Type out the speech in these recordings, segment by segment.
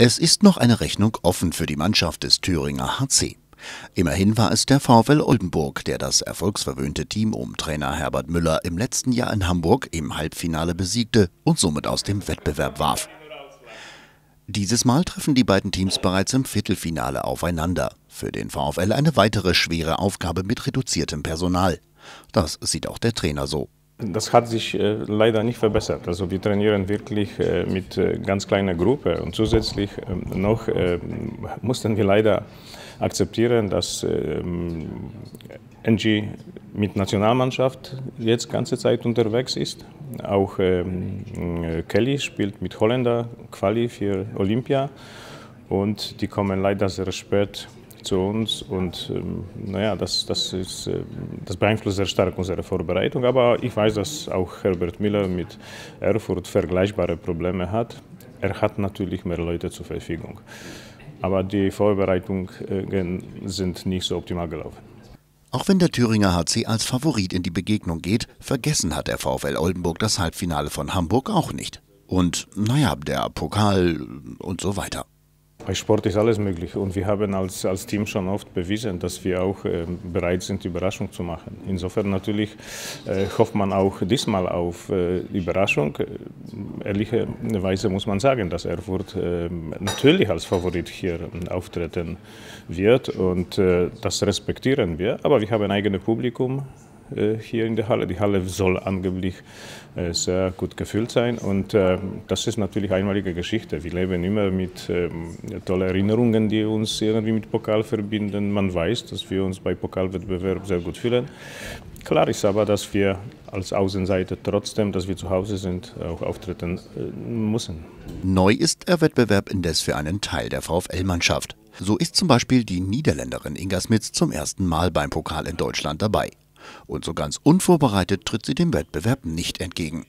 Es ist noch eine Rechnung offen für die Mannschaft des Thüringer HC. Immerhin war es der VfL Oldenburg, der das erfolgsverwöhnte Team um Trainer Herbert Müller im letzten Jahr in Hamburg im Halbfinale besiegte und somit aus dem Wettbewerb warf. Dieses Mal treffen die beiden Teams bereits im Viertelfinale aufeinander. Für den VfL eine weitere schwere Aufgabe mit reduziertem Personal. Das sieht auch der Trainer so. Das hat sich äh, leider nicht verbessert. Also wir trainieren wirklich äh, mit äh, ganz kleiner Gruppe und zusätzlich ähm, noch äh, mussten wir leider akzeptieren, dass ähm, NG mit Nationalmannschaft jetzt ganze Zeit unterwegs ist. Auch ähm, Kelly spielt mit Holländer Quali für Olympia und die kommen leider sehr spät zu uns und ähm, naja, das, das, ist, äh, das beeinflusst sehr stark unsere Vorbereitung. Aber ich weiß, dass auch Herbert Miller mit Erfurt vergleichbare Probleme hat. Er hat natürlich mehr Leute zur Verfügung. Aber die Vorbereitungen sind nicht so optimal gelaufen. Auch wenn der Thüringer HC als Favorit in die Begegnung geht, vergessen hat der VfL Oldenburg das Halbfinale von Hamburg auch nicht. Und naja, der Pokal und so weiter. Bei Sport ist alles möglich und wir haben als, als Team schon oft bewiesen, dass wir auch äh, bereit sind, Überraschung zu machen. Insofern natürlich äh, hofft man auch diesmal auf äh, Überraschung. Äh, ehrlicherweise muss man sagen, dass Erfurt äh, natürlich als Favorit hier auftreten wird und äh, das respektieren wir. Aber wir haben ein eigenes Publikum hier in der Halle. Die Halle soll angeblich äh, sehr gut gefüllt sein und äh, das ist natürlich einmalige Geschichte. Wir leben immer mit ähm, tollen Erinnerungen, die uns irgendwie mit Pokal verbinden. Man weiß, dass wir uns bei Pokalwettbewerb sehr gut fühlen. Klar ist aber, dass wir als Außenseiter trotzdem, dass wir zu Hause sind, auch auftreten müssen. Neu ist der Wettbewerb indes für einen Teil der VfL-Mannschaft. So ist zum Beispiel die Niederländerin Inga Smits zum ersten Mal beim Pokal in Deutschland dabei. Und so ganz unvorbereitet tritt sie dem Wettbewerb nicht entgegen.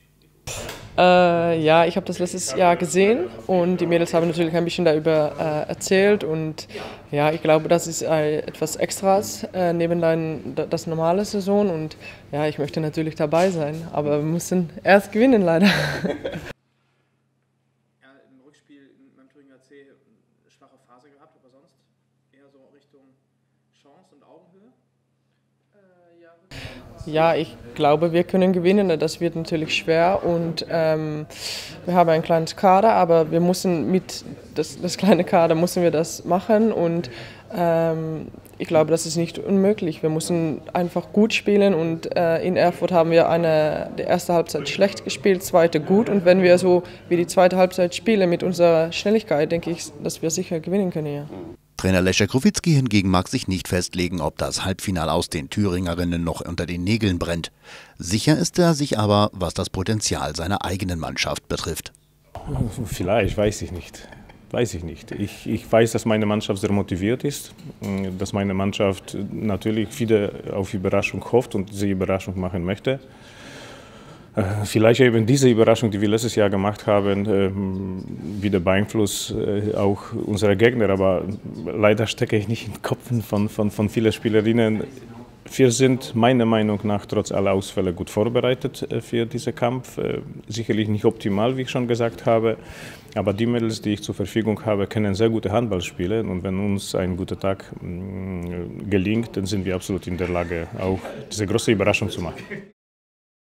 Äh, ja, ich habe das letztes Jahr gesehen und die Mädels haben natürlich ein bisschen darüber äh, erzählt und ja, ich glaube, das ist äh, etwas Extras äh, neben dein, das normale Saison und ja, ich möchte natürlich dabei sein, aber wir müssen erst gewinnen leider. Ja, im Rückspiel beim Thüringer C eine schwache Phase gehabt, aber sonst eher so Richtung Chance und Augenhöhe. Ja, ich glaube, wir können gewinnen. Das wird natürlich schwer und ähm, wir haben ein kleines Kader, aber wir müssen mit das, das kleine Kader müssen wir das machen und ähm, ich glaube, das ist nicht unmöglich. Wir müssen einfach gut spielen und äh, in Erfurt haben wir eine, die erste Halbzeit schlecht gespielt, zweite gut und wenn wir so wie die zweite Halbzeit spielen mit unserer Schnelligkeit, denke ich, dass wir sicher gewinnen können. Ja. Trainer Lescher Krowitzki hingegen mag sich nicht festlegen, ob das Halbfinal aus den Thüringerinnen noch unter den Nägeln brennt. Sicher ist er sich aber, was das Potenzial seiner eigenen Mannschaft betrifft. Vielleicht, weiß ich nicht. Weiß ich nicht. Ich, ich weiß, dass meine Mannschaft sehr motiviert ist, dass meine Mannschaft natürlich wieder auf Überraschung hofft und diese Überraschung machen möchte. Äh, vielleicht eben diese Überraschung, die wir letztes Jahr gemacht haben, ähm, wieder beeinflusst äh, auch unsere Gegner. Aber leider stecke ich nicht in Kopf von, von, von vielen Spielerinnen. Wir sind meiner Meinung nach trotz aller Ausfälle gut vorbereitet äh, für diesen Kampf. Sicherlich nicht optimal, wie ich schon gesagt habe, aber die Mädels, die ich zur Verfügung habe, können sehr gute Handball spielen und wenn uns ein guter Tag mm, gelingt, dann sind wir absolut in der Lage, auch diese große Überraschung zu machen.